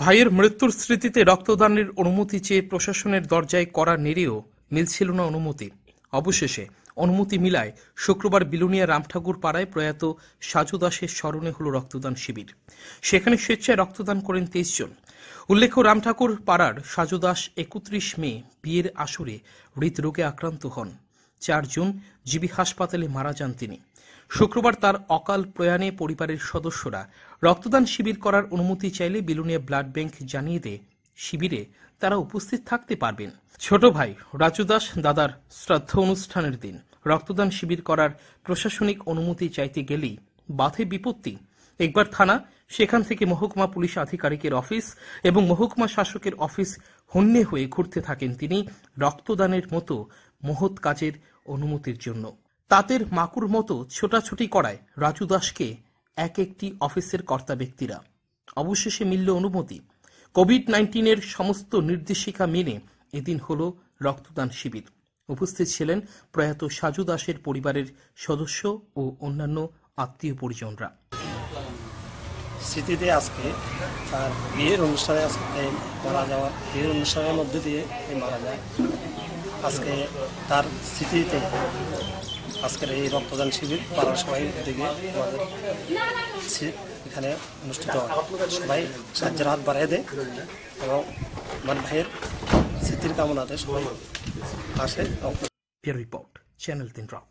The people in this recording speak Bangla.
ভাইয়ের মৃত্যুর স্মৃতিতে রক্তদানের অনুমতি চেয়ে প্রশাসনের দরজায় করা নেড়েও মিলছিল না অনুমতি। অবশেষে অনুমতি মিলায় শুক্রবার বিলুনিয়া রামঠাকুর পাড়ায় প্রয়াত সাজু দাসের স্মরণে হল রক্তদান শিবির। সেখানে স্বেচ্ছায় রক্তদান করেন তেইশ জন। উল্লেখ্য, রামঠাকুর পাড়ার সাজু দাস একত্রিশ মে বিয়ের আসরে হৃদরোগে আক্রান্ত হন। চার জুন জিবি হাসপাতালে মারা যান তিনি। শুক্রবার তার অকাল প্রয়াণে পরিবারের সদস্যরা রক্তদান শিবির করার অনুমতি চাইলে বিলুনিয়া ব্লাড ব্যাংক জানিয়ে দেয়, শিবিরে তারা উপস্থিত থাকতে পারবেন। ছোট ভাই রাজু দাস দাদার শ্রাদ্ধ অনুষ্ঠানের দিন। রক্তদান শিবির করার প্রশাসনিক অনুমতি চাইতে গেলেই বাধে বিপত্তি। একবার থানা, সেখান থেকে মহকুমা পুলিশ আধিকারিকের অফিস এবং মহকুমা শাসকের অফিস হন্যে হয়ে ঘুরতে থাকেন তিনি। রক্তদানের মতো মহৎ কাজের অনুমতির জন্য। তাদের মাকুর মতো ছোটাছুটি করায় রাজু দাসকে এক একটি অফিসের কর্তা ব্যক্তিরা। অবশেষে মিলল অনুমতি। কোভিড নাইন্টিনের সমস্ত নির্দেশিকা মেনে এদিন হল রক্তদান শিবির। উপস্থিত ছিলেন প্রয়াত সাজু দাসের পরিবারের সদস্য ও অন্যান্য আত্মীয় পরিজনরা। স্মৃতিতে আজকে তার বিয়ের অনুষ্ঠানে আজকে মারা যাওয়া, বিয়ের অনুষ্ঠানের মধ্যে দিয়ে মারা যায়। আজকে তার স্মৃতিতে আজকের এই রক্তদান শিবির পাড়ার সবাই দিকে আমাদের এখানে অনুষ্ঠিত হয়। সবাই সাহায্যের হাত বাড়িয়ে দেয় এবং আমার ভাইয়ের স্মৃতির কামনাতে সবাই আসে রিপোর্ট, চ্যানেল তিন রাত।